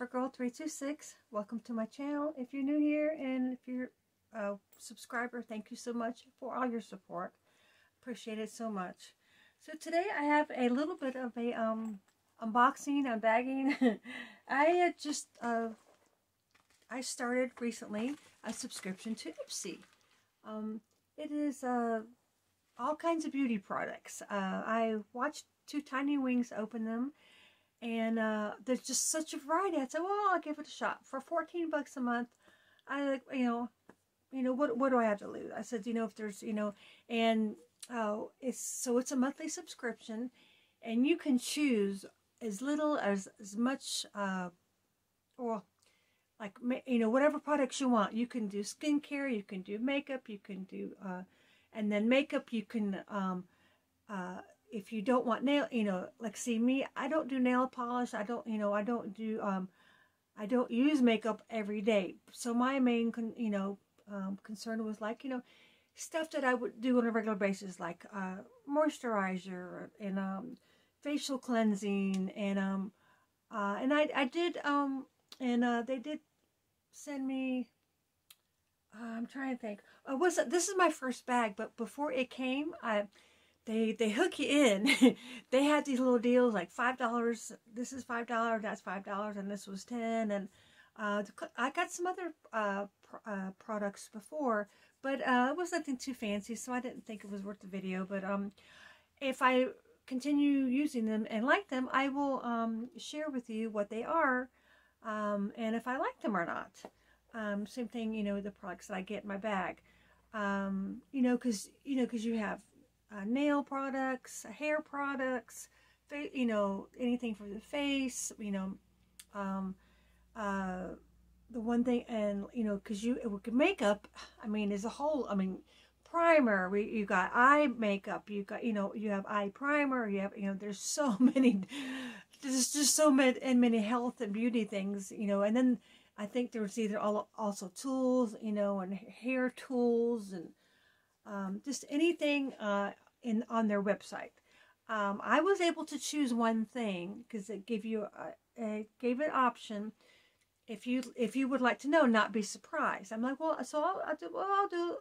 here, Girl326. Welcome to my channel. If you're new here and if you're a subscriber, thank you so much for all your support. Appreciate it so much. So today I have a little bit of a um, unboxing, unbagging. I just, uh, I started recently a subscription to Ipsy. Um, it is uh, all kinds of beauty products. Uh, I watched Two Tiny Wings open them and uh, there's just such a variety. I said, well, I'll give it a shot for 14 bucks a month. I like, you know, you know, what what do I have to lose? I said, you know, if there's, you know, and oh, it's so it's a monthly subscription, and you can choose as little as as much, uh, or like you know, whatever products you want. You can do skincare, you can do makeup, you can do, uh, and then makeup you can um, uh, if you don't want nail, you know, like see me, I don't do nail polish. I don't, you know, I don't do, um, I don't use makeup every day. So my main, con, you know, um, concern was like, you know, stuff that I would do on a regular basis, like uh, moisturizer and um, facial cleansing, and um, uh, and I I did um, and uh, they did send me. Uh, I'm trying to think. Uh, was it, this is my first bag, but before it came, I they they hook you in. they had these little deals like five dollars. This is five dollars. That's five dollars, and this was ten. And uh, I got some other uh, pr uh, products before, but uh, it was nothing too fancy, so I didn't think it was worth the video. But um, if I continue using them and like them, I will um, share with you what they are um, and if I like them or not. Um, same thing, you know, the products that I get in my bag. Um, you know, because you know, because you have uh, nail products, hair products, you know, anything for the face, you know, um, uh, the one thing, and, you know, because you, with makeup, I mean, as a whole, I mean, primer, we, you got eye makeup, you got, you know, you have eye primer, you have, you know, there's so many, there's just so many, and many health and beauty things, you know, and then I think there's either all, also tools, you know, and hair tools and, um, just anything uh, in on their website. Um, I was able to choose one thing because it gave you a, it gave an option if you if you would like to know, not be surprised. I'm like, well, so I'll, I'll do well, I'll do.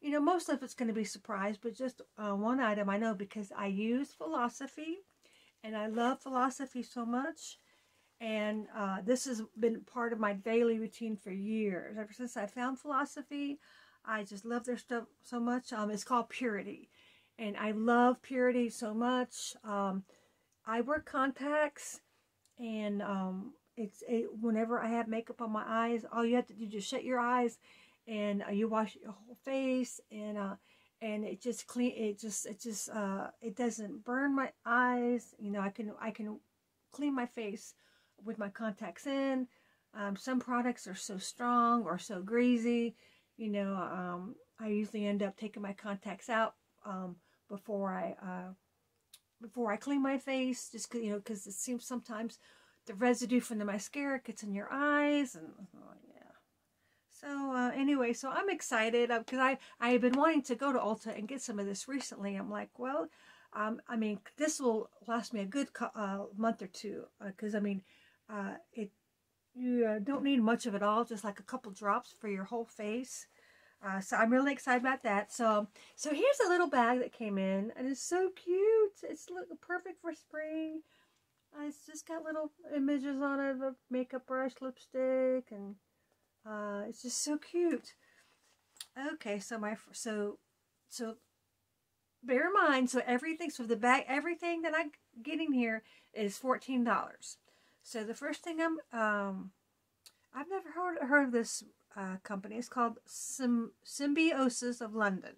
You know, most of it's going to be surprised, but just uh, one item I know because I use philosophy, and I love philosophy so much. And uh, this has been part of my daily routine for years. Ever since I found philosophy, I just love their stuff so much. Um, it's called Purity. And I love Purity so much. Um, I wear contacts and um, it's it, whenever I have makeup on my eyes, all you have to do is just shut your eyes and uh, you wash your whole face and uh, and it just clean it just it just uh, it doesn't burn my eyes you know I can I can clean my face with my contacts in um, some products are so strong or so greasy you know, um, I usually end up taking my contacts out um, before I uh, before I clean my face, just you know, because it seems sometimes the residue from the mascara gets in your eyes, and oh, yeah. So uh, anyway, so I'm excited because uh, I I have been wanting to go to Ulta and get some of this recently. I'm like, well, um, I mean, this will last me a good uh, month or two because uh, I mean, uh, it you don't need much of it all, just like a couple drops for your whole face. Uh, so I'm really excited about that. So, so here's a little bag that came in, and it's so cute. It's look perfect for spring. Uh, it's just got little images on it of a makeup brush, lipstick, and uh, it's just so cute. Okay, so my so so bear in mind, so everything, so the bag, everything that I'm getting here is fourteen dollars. So the first thing I'm, um, I've never heard, heard of this uh, company. It's called Sym Symbiosis of London.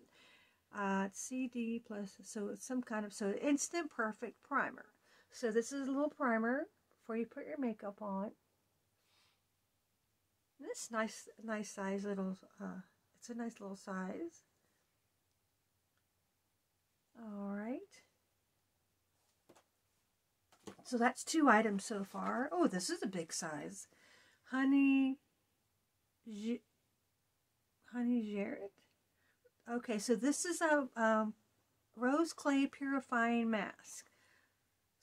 Uh, CD plus, so it's some kind of, so Instant Perfect Primer. So this is a little primer before you put your makeup on. This nice, nice size little, uh, it's a nice little size. All right. So that's two items so far. Oh, this is a big size. Honey, G Honey Jared. Okay, so this is a um, rose clay purifying mask.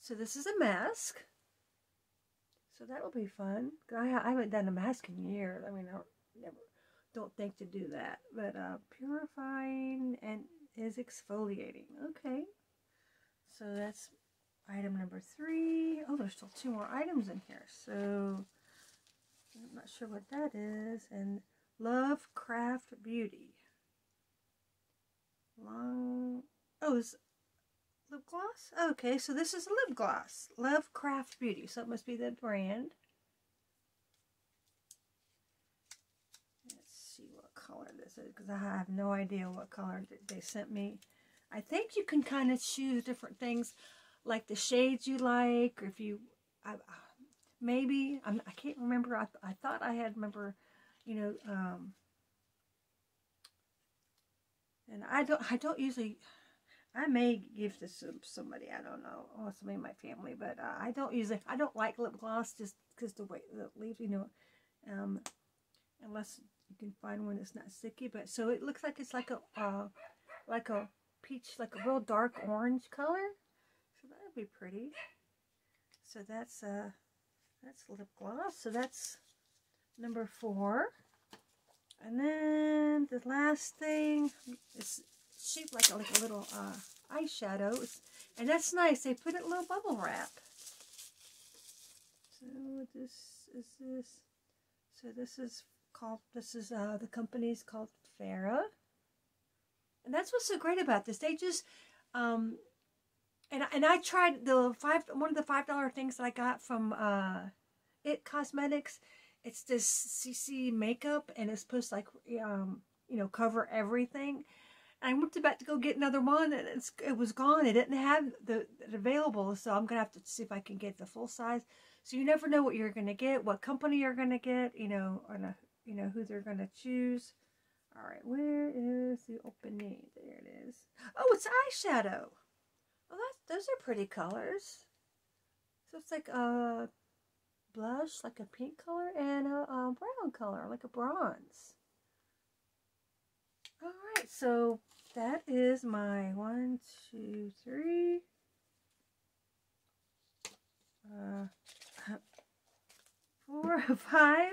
So this is a mask. So that'll be fun. I, I haven't done a mask in years. I mean, I never don't think to do that. But uh, purifying and is exfoliating. Okay. So that's item number three. Oh, there's still two more items in here. So I'm not sure what that is. And Lovecraft Beauty. Long. Oh, this lip gloss? Okay, so this is a lip gloss. Lovecraft Beauty. So it must be the brand. Let's see what color this is because I have no idea what color they sent me. I think you can kind of choose different things like the shades you like or if you I, maybe I'm, I can't remember I, I thought I had remember you know um, and I don't I don't usually I may give this to somebody I don't know or somebody in my family but uh, I don't usually I don't like lip gloss just because the way the leaves you know um, unless you can find one that's not sticky but so it looks like it's like a uh, like a peach like a real dark orange color so that would be pretty so that's uh that's lip gloss so that's number four and then the last thing is shaped like a, like a little uh, eyeshadow. and that's nice. They put it in little bubble wrap. So this is this. So this is called, this is, uh, the company's called Farah. And that's what's so great about this. They just, um, and, and I tried the five, one of the $5 things that I got from, uh, It Cosmetics it's this CC makeup and it's supposed to like, um, you know, cover everything. I went about to go get another one and it was gone. It didn't have the available. So I'm to have to see if I can get the full size. So you never know what you're to get, what company you're to get, you know, not, you know, who they're to choose. All right, where is the opening? There it is. Oh, it's eyeshadow. Oh, that's, those are pretty colors. So it's like a blush, like a pink color, and a, a brown color, like a bronze. Alright, so that is my one, two, three, uh, four, five,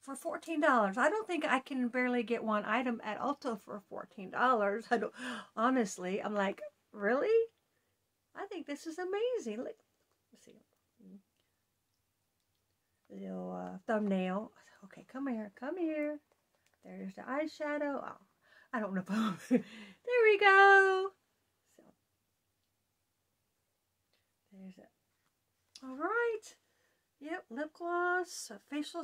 for $14. I don't think I can barely get one item at Ulta for $14. I don't, honestly, I'm like, really? I think this is amazing. Look, let's see little uh, thumbnail. Okay, come here, come here. There's the eyeshadow. Oh, I don't know there we go. So, there's it. All right. Yep, lip gloss, a facial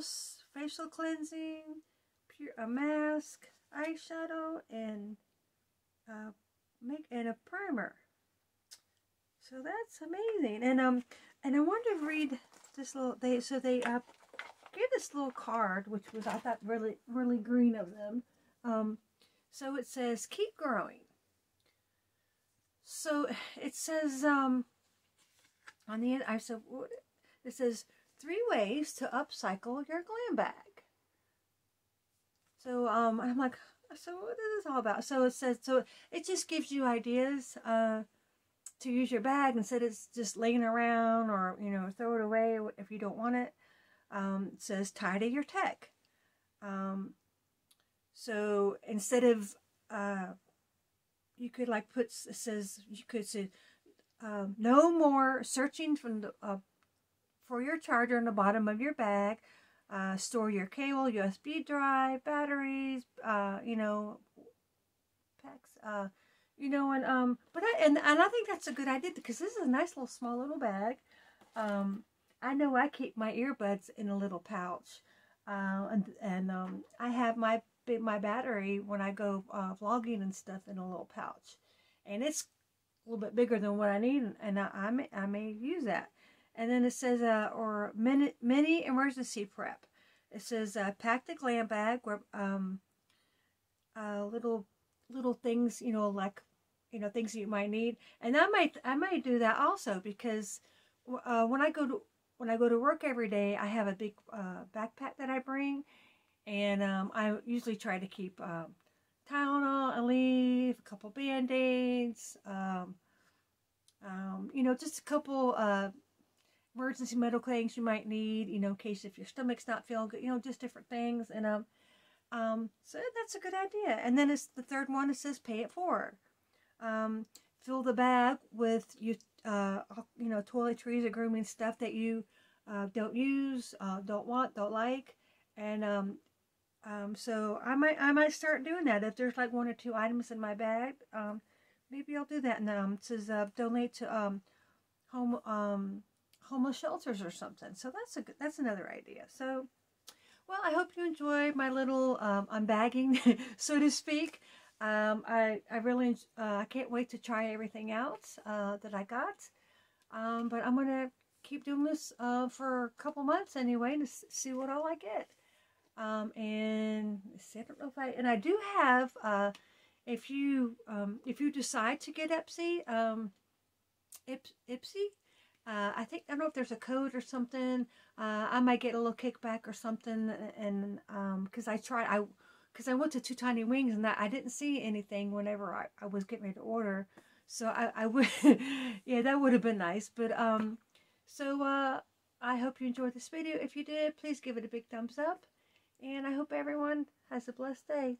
facial cleansing, pure a mask, eyeshadow, and uh, make and a primer. So that's amazing. And um, and I wanted to read this little, they, so they uh, gave this little card, which was, I thought, really, really green of them. Um, so it says, keep growing. So it says, um, on the end, I said, it says, three ways to upcycle your glam bag. So um, I'm like, so what is this all about? So it says, so it just gives you ideas. Uh, to use your bag instead of just laying around or, you know, throw it away if you don't want it. Um, it says tidy your tech. Um, so instead of, uh, you could like put, it says, you could say, um, no more searching from the, uh, for your charger in the bottom of your bag. Uh, store your cable, USB drive, batteries, uh, you know, packs, uh, you know, and um, but I and and I think that's a good idea because this is a nice little small little bag. Um, I know I keep my earbuds in a little pouch, uh, and and um, I have my my battery when I go uh, vlogging and stuff in a little pouch, and it's a little bit bigger than what I need, and I, I may I may use that. And then it says uh, or mini mini emergency prep. It says uh, pack the glam bag where um, a little little things, you know, like, you know, things you might need. And I might, I might do that also because uh, when I go to, when I go to work every day, I have a big uh, backpack that I bring. And um, I usually try to keep um, Tylenol, Aleve, a couple Band-Aids, um, um, you know, just a couple, uh, emergency medical things you might need, you know, in case if your stomach's not feeling good, you know, just different things. And um, um, so that's a good idea. And then it's the third one. It says pay it forward. Um, fill the bag with you, uh, you know, toiletries or grooming stuff that you uh, don't use, uh, don't want, don't like, and um, um, so I might I might start doing that if there's like one or two items in my bag. Um, maybe I'll do that. And um, it says uh, donate to um, home um, homeless shelters or something. So that's a good, that's another idea. So, well, I hope you enjoy my little um, unbagging, so to speak. Um, I I really uh, I can't wait to try everything out uh, that I got. Um, but I'm gonna keep doing this uh, for a couple months anyway to see what all I get. Um, and see, I don't know if I and I do have uh, if you um, if you decide to get Ipsy um, Ip, Ipsy uh, I think I don't know if there's a code or something. Uh, I might get a little kickback or something, and because um, I tried, I because I went to Two Tiny Wings and that I didn't see anything whenever I, I was getting ready to order. So I, I would, yeah, that would have been nice. But um, so uh, I hope you enjoyed this video. If you did, please give it a big thumbs up, and I hope everyone has a blessed day.